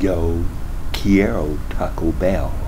Yo quiero Taco Bell.